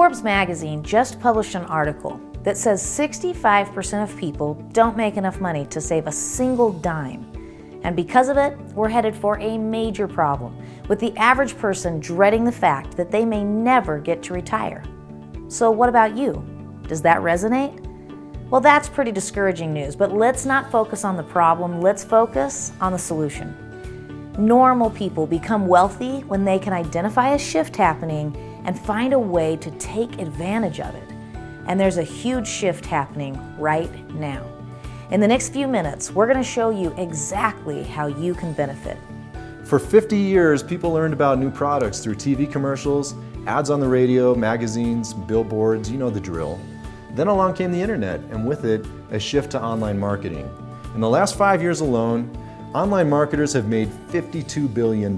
Forbes magazine just published an article that says 65% of people don't make enough money to save a single dime. And because of it, we're headed for a major problem, with the average person dreading the fact that they may never get to retire. So, what about you? Does that resonate? Well, that's pretty discouraging news, but let's not focus on the problem, let's focus on the solution. Normal people become wealthy when they can identify a shift happening and find a way to take advantage of it. And there's a huge shift happening right now. In the next few minutes, we're going to show you exactly how you can benefit. For 50 years, people learned about new products through TV commercials, ads on the radio, magazines, billboards, you know the drill. Then along came the internet, and with it, a shift to online marketing. In the last five years alone, online marketers have made $52 billion.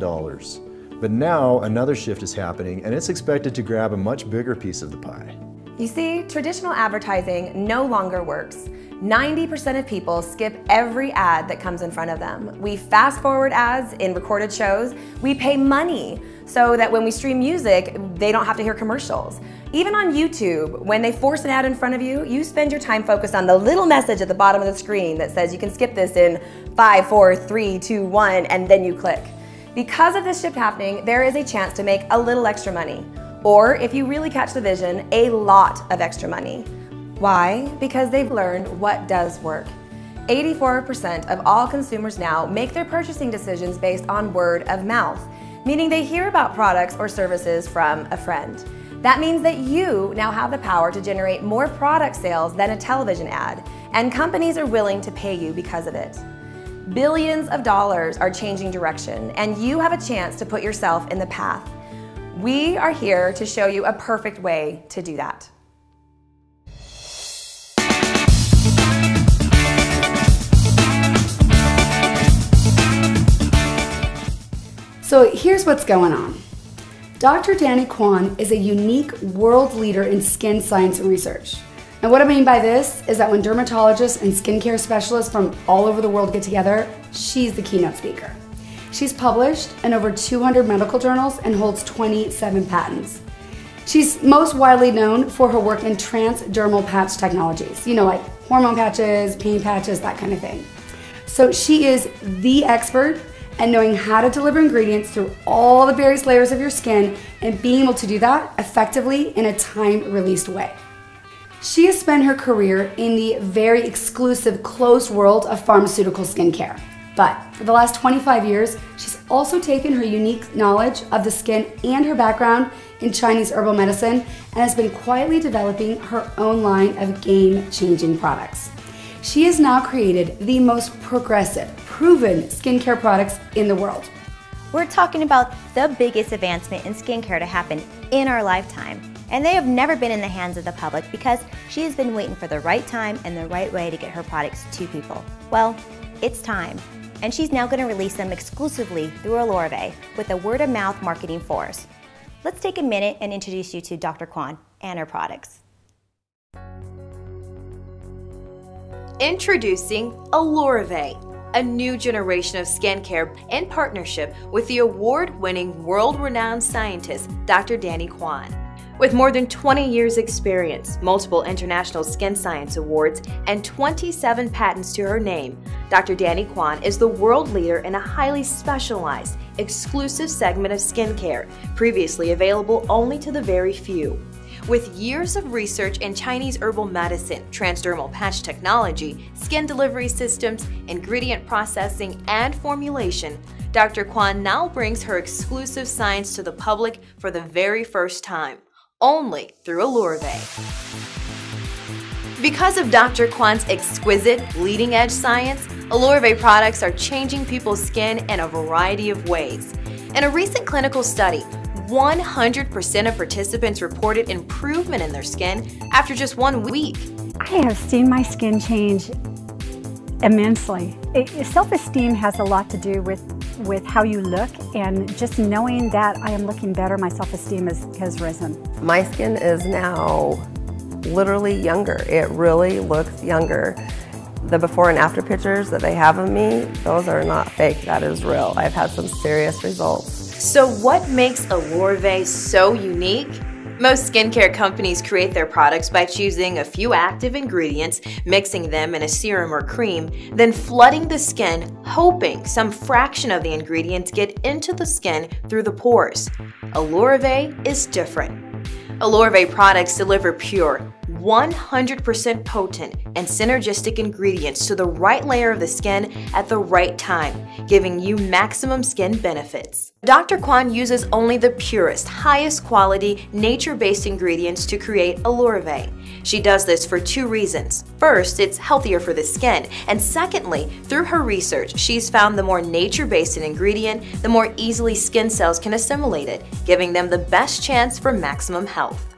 But now another shift is happening, and it's expected to grab a much bigger piece of the pie. You see, traditional advertising no longer works. 90% of people skip every ad that comes in front of them. We fast forward ads in recorded shows. We pay money so that when we stream music, they don't have to hear commercials. Even on YouTube, when they force an ad in front of you, you spend your time focused on the little message at the bottom of the screen that says you can skip this in five, four, three, two, one, and then you click. Because of this shift happening, there is a chance to make a little extra money. Or if you really catch the vision, a lot of extra money. Why? Because they've learned what does work. 84% of all consumers now make their purchasing decisions based on word of mouth, meaning they hear about products or services from a friend. That means that you now have the power to generate more product sales than a television ad, and companies are willing to pay you because of it. Billions of dollars are changing direction, and you have a chance to put yourself in the path. We are here to show you a perfect way to do that. So here's what's going on. Dr. Danny Kwan is a unique world leader in skin science research. And what I mean by this is that when dermatologists and skincare specialists from all over the world get together, she's the keynote speaker. She's published in over 200 medical journals and holds 27 patents. She's most widely known for her work in transdermal patch technologies, you know, like hormone patches, pain patches, that kind of thing. So she is the expert and knowing how to deliver ingredients through all the various layers of your skin and being able to do that effectively in a time released way. She has spent her career in the very exclusive closed world of pharmaceutical skincare. But for the last 25 years, she's also taken her unique knowledge of the skin and her background in Chinese herbal medicine and has been quietly developing her own line of game changing products. She has now created the most progressive, proven skincare products in the world. We're talking about the biggest advancement in skincare to happen in our lifetime. And they have never been in the hands of the public because she has been waiting for the right time and the right way to get her products to people. Well, it's time. And she's now going to release them exclusively through AlureVé with a word of mouth marketing force. Let's take a minute and introduce you to Dr. Kwan and her products. Introducing AlureVé, a new generation of skincare in partnership with the award-winning, world-renowned scientist Dr. Danny Kwan. With more than 20 years experience, multiple international skin science awards, and 27 patents to her name, Dr. Danny Kwan is the world leader in a highly specialized, exclusive segment of skincare, previously available only to the very few. With years of research in Chinese herbal medicine, transdermal patch technology, skin delivery systems, ingredient processing, and formulation, Dr. Kwan now brings her exclusive science to the public for the very first time, only through AlureVé. Because of Dr. Kwan's exquisite, leading edge science, AlureVé products are changing people's skin in a variety of ways. In a recent clinical study, 100% of participants reported improvement in their skin after just one week. I have seen my skin change immensely. Self-esteem has a lot to do with, with how you look and just knowing that I am looking better, my self-esteem has risen. My skin is now literally younger. It really looks younger. The before and after pictures that they have of me, those are not fake, that is real. I've had some serious results. So what makes AlureVé so unique? Most skincare companies create their products by choosing a few active ingredients, mixing them in a serum or cream, then flooding the skin, hoping some fraction of the ingredients get into the skin through the pores. AlureVé is different. AlureVé products deliver pure, 100% potent and synergistic ingredients to the right layer of the skin at the right time, giving you maximum skin benefits. Dr. Kwan uses only the purest, highest quality, nature-based ingredients to create AlureVé. She does this for two reasons. First, it's healthier for the skin, and secondly, through her research, she's found the more nature-based an ingredient, the more easily skin cells can assimilate it, giving them the best chance for maximum health.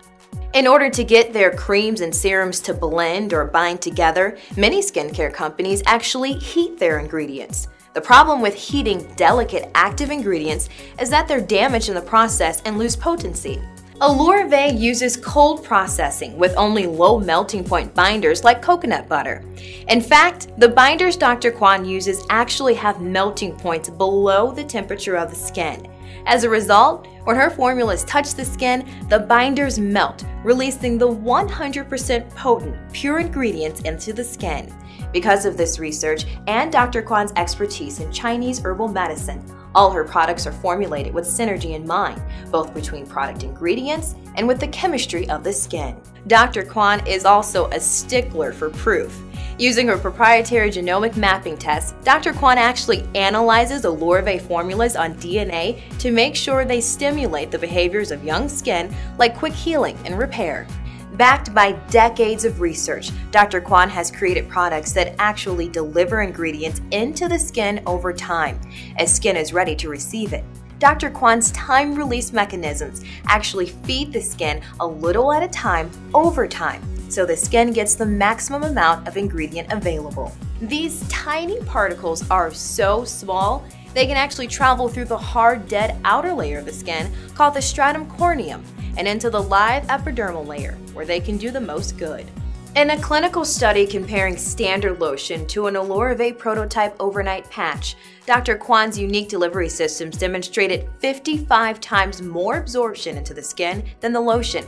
In order to get their creams and serums to blend or bind together, many skincare companies actually heat their ingredients. The problem with heating delicate active ingredients is that they're damaged in the process and lose potency. AlureVé uses cold processing with only low melting point binders like coconut butter. In fact, the binders Dr. Kwan uses actually have melting points below the temperature of the skin. As a result, when her formulas touch the skin, the binders melt, releasing the 100% potent, pure ingredients into the skin. Because of this research and Dr. Kwan's expertise in Chinese herbal medicine, all her products are formulated with synergy in mind, both between product ingredients and with the chemistry of the skin. Dr. Kwan is also a stickler for proof. Using her proprietary genomic mapping test, Dr. Kwan actually analyzes AlureVé formulas on DNA to make sure they stimulate the behaviors of young skin like quick healing and repair. Backed by decades of research, Dr. Kwan has created products that actually deliver ingredients into the skin over time, as skin is ready to receive it. Dr. Kwan's time release mechanisms actually feed the skin a little at a time over time so the skin gets the maximum amount of ingredient available. These tiny particles are so small, they can actually travel through the hard, dead outer layer of the skin called the stratum corneum and into the live epidermal layer, where they can do the most good. In a clinical study comparing standard lotion to an AlureVé prototype overnight patch, Dr. Kwan's unique delivery systems demonstrated 55 times more absorption into the skin than the lotion.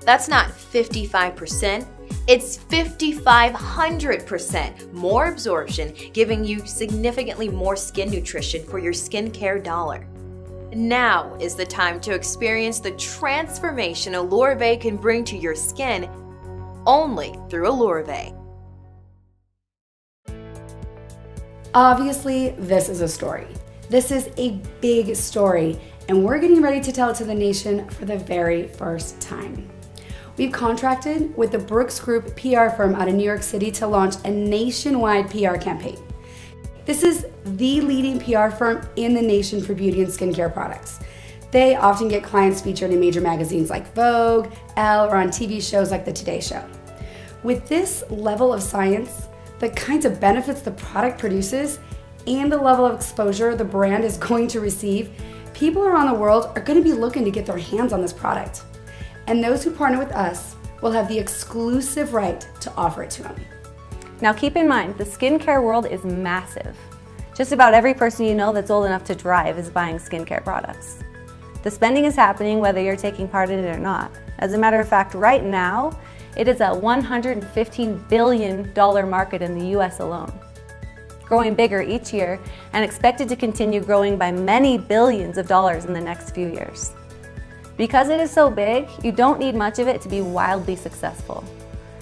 That's not 55%, it's 5,500% more absorption, giving you significantly more skin nutrition for your skincare dollar. Now is the time to experience the transformation AlureVé can bring to your skin only through AlureVé. Obviously, this is a story. This is a big story, and we're getting ready to tell it to the nation for the very first time. We've contracted with the Brooks Group PR firm out of New York City to launch a nationwide PR campaign. This is the leading PR firm in the nation for beauty and skincare products. They often get clients featured in major magazines like Vogue, Elle, or on TV shows like The Today Show. With this level of science, the kinds of benefits the product produces, and the level of exposure the brand is going to receive, people around the world are going to be looking to get their hands on this product and those who partner with us will have the exclusive right to offer it to them. Now keep in mind, the skincare world is massive. Just about every person you know that's old enough to drive is buying skincare products. The spending is happening whether you're taking part in it or not. As a matter of fact, right now, it is a $115 billion market in the US alone, growing bigger each year and expected to continue growing by many billions of dollars in the next few years. Because it is so big, you don't need much of it to be wildly successful.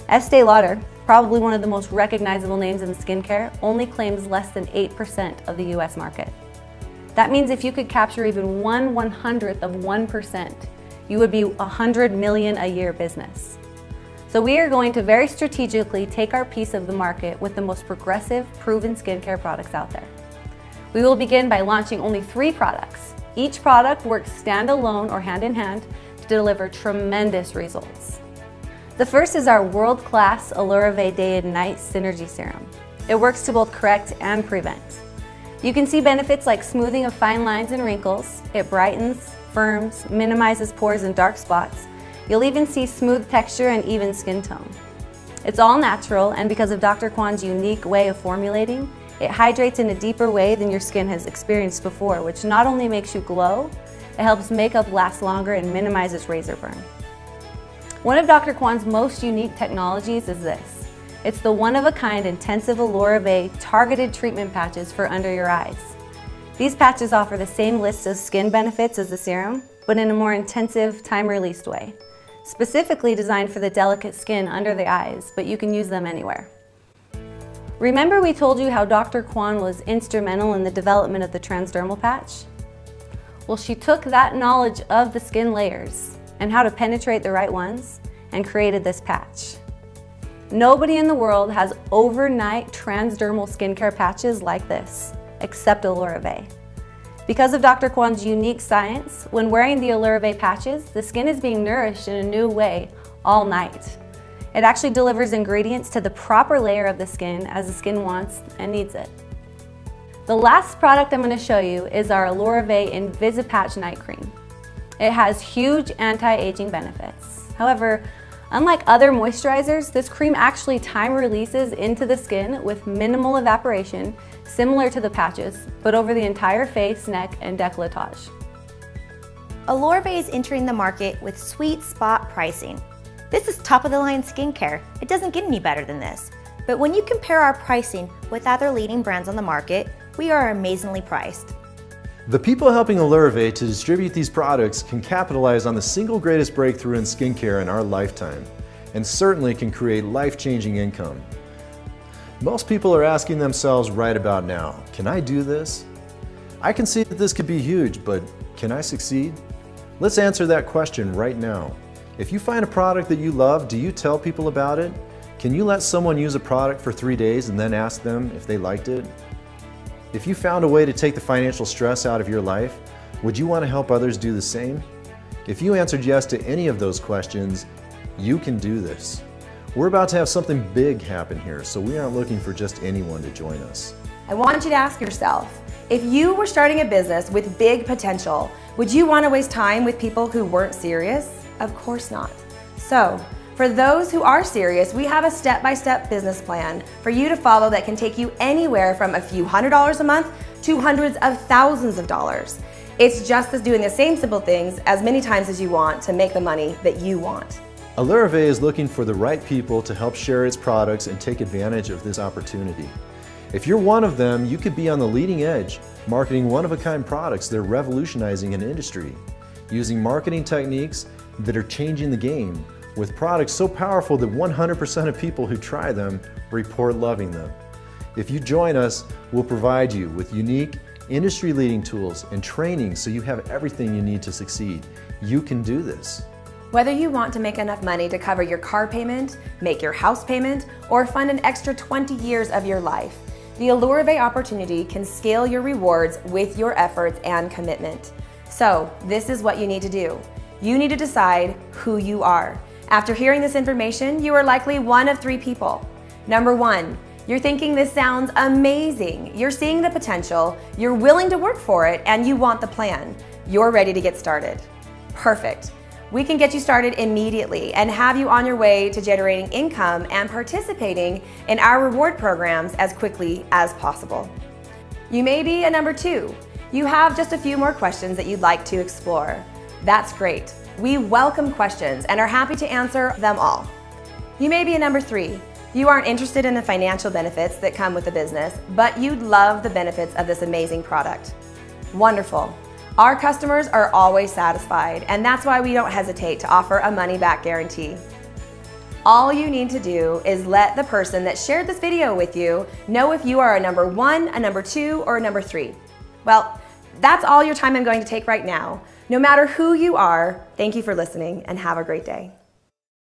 Estee Lauder, probably one of the most recognizable names in skincare, only claims less than 8% of the US market. That means if you could capture even one one hundredth of 1%, you would be a 100 million a year business. So we are going to very strategically take our piece of the market with the most progressive, proven skincare products out there. We will begin by launching only three products each product works standalone or hand in hand to deliver tremendous results. The first is our world-class AlureVé Day and Night Synergy Serum. It works to both correct and prevent. You can see benefits like smoothing of fine lines and wrinkles. It brightens, firms, minimizes pores and dark spots. You'll even see smooth texture and even skin tone. It's all natural and because of Dr. Kwan's unique way of formulating, it hydrates in a deeper way than your skin has experienced before, which not only makes you glow, it helps makeup last longer and minimizes razor burn. One of Dr. Kwan's most unique technologies is this. It's the one-of-a-kind intensive AlureVé targeted treatment patches for under your eyes. These patches offer the same list of skin benefits as the serum, but in a more intensive, time-released way. Specifically designed for the delicate skin under the eyes, but you can use them anywhere. Remember we told you how Dr. Kwan was instrumental in the development of the transdermal patch? Well, she took that knowledge of the skin layers and how to penetrate the right ones and created this patch. Nobody in the world has overnight transdermal skincare patches like this, except Bay. Because of Dr. Kwan's unique science, when wearing the Bay patches, the skin is being nourished in a new way all night. It actually delivers ingredients to the proper layer of the skin as the skin wants and needs it. The last product I'm going to show you is our AlureVé Invisipatch Night Cream. It has huge anti-aging benefits. However, unlike other moisturizers, this cream actually time releases into the skin with minimal evaporation, similar to the patches, but over the entire face, neck, and décolletage. AlureVé is entering the market with sweet spot pricing. This is top of the line skincare. It doesn't get any better than this. But when you compare our pricing with other leading brands on the market, we are amazingly priced. The people helping AlureVé to distribute these products can capitalize on the single greatest breakthrough in skincare in our lifetime, and certainly can create life-changing income. Most people are asking themselves right about now, can I do this? I can see that this could be huge, but can I succeed? Let's answer that question right now. If you find a product that you love, do you tell people about it? Can you let someone use a product for three days and then ask them if they liked it? If you found a way to take the financial stress out of your life, would you want to help others do the same? If you answered yes to any of those questions, you can do this. We're about to have something big happen here, so we aren't looking for just anyone to join us. I want you to ask yourself, if you were starting a business with big potential, would you want to waste time with people who weren't serious? Of course not. So, for those who are serious, we have a step-by-step -step business plan for you to follow that can take you anywhere from a few hundred dollars a month to hundreds of thousands of dollars. It's just as doing the same simple things as many times as you want to make the money that you want. AlureVé is looking for the right people to help share its products and take advantage of this opportunity. If you're one of them, you could be on the leading edge, marketing one-of-a-kind products that are revolutionizing an industry, using marketing techniques that are changing the game with products so powerful that 100% of people who try them report loving them. If you join us, we'll provide you with unique, industry-leading tools and training so you have everything you need to succeed. You can do this. Whether you want to make enough money to cover your car payment, make your house payment, or fund an extra 20 years of your life, the AlureVé opportunity can scale your rewards with your efforts and commitment. So, this is what you need to do. You need to decide who you are. After hearing this information, you are likely one of three people. Number one, you're thinking this sounds amazing. You're seeing the potential, you're willing to work for it, and you want the plan. You're ready to get started. Perfect. We can get you started immediately and have you on your way to generating income and participating in our reward programs as quickly as possible. You may be a number two. You have just a few more questions that you'd like to explore. That's great. We welcome questions and are happy to answer them all. You may be a number three. You aren't interested in the financial benefits that come with the business, but you'd love the benefits of this amazing product. Wonderful. Our customers are always satisfied, and that's why we don't hesitate to offer a money back guarantee. All you need to do is let the person that shared this video with you know if you are a number one, a number two, or a number three. Well, that's all your time I'm going to take right now. No matter who you are, thank you for listening and have a great day.